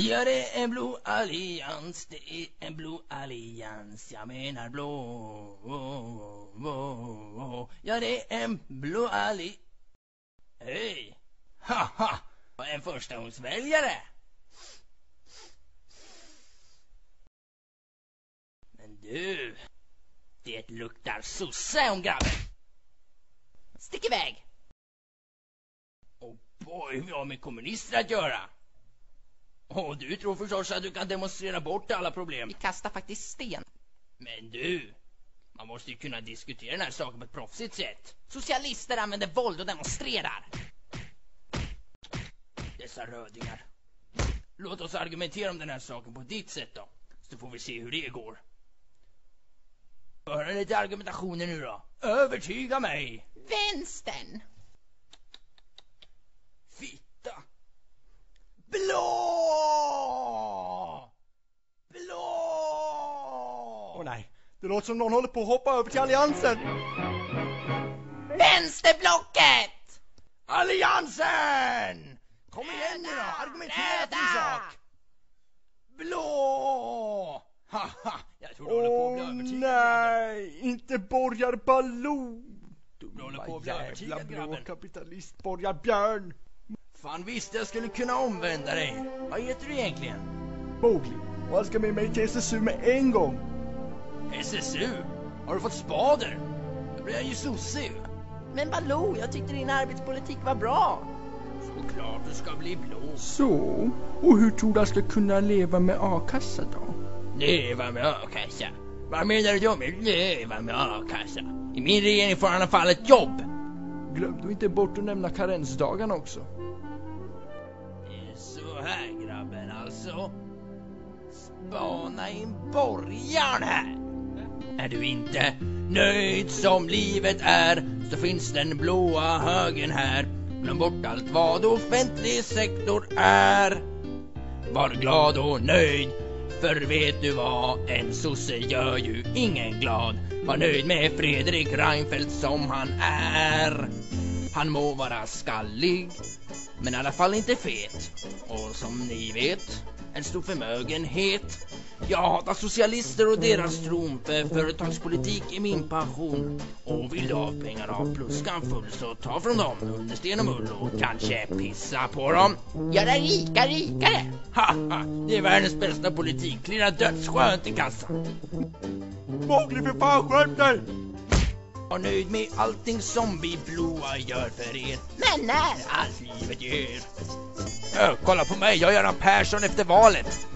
Ja, det är en blå allians, det är en blå allians, jag menar blå. Ja, det är en blå allians. Hej! Haha! En förstagångsväljare! Men du, det luktar sosse om grabben. Stick iväg! Och boy, vi har med kommunister att göra. Och du tror förstås att du kan demonstrera bort alla problem. Vi kastar faktiskt sten. Men du, man måste ju kunna diskutera den här saken på ett proffsigt sätt. Socialister använder våld och demonstrerar. Dessa rödingar. Låt oss argumentera om den här saken på ditt sätt då. Så får vi se hur det går. Höra lite argumentationer nu då. Övertyga mig! Vänstern! Fitta! Blå! Blå! Åh nej, det låter som någon håller på att hoppa över till Alliansen. Vänsterblocket! Alliansen! Kom igen nu då, argumentera för din sak! Blå! Haha, jag tror du håller på att bli övertygad nej, inte borgarballo. Du håller på att bli övertygad blå grabben. kapitalist borgarbjörn. Fan visste jag skulle kunna omvända dig. Vad heter du egentligen? Mowgli, och han ska med mig till SSU med en gång. SSU? Har du fått spader? Då blir jag ju sosse ju. Men Baloo, jag tyckte din arbetspolitik var bra. Såklart du ska bli blå. Så, och hur tror du jag ska kunna leva med a-kassa då? Leva med a-kassa. Vad menar du med leva med a-kassa? I min regering får han i alla fall ett jobb. Glöm då inte bort att nämna karensdagarna också. Det är så här grabben alltså. Spana in borgarn här. Är du inte nöjd som livet är så finns den blåa högen här. Glöm bort allt vad offentlig sektor är. Var glad och nöjd för vet du vad, en sosse gör ju ingen glad. Var nöjd med Fredrik Reinfeldt som han är. Han må vara skallig, men i alla fall inte fet. Och som ni vet, en stor förmögenhet. Jag hatar socialister och deras tron, för företagspolitik är min passion. Och vill du ha pengarna pluskan full så ta från dem under sten och mull och kanske pissa på dem. Göra rika rikare. Haha, det är världens bästa politik. Klirrar dödsskönt i kassan. Mowgli för fan skärp dig! Var nöjd med allting som vi blåa gör för er. Men när? Allt livet ger. Ö, kolla på mig, jag är Göran Persson efter valet.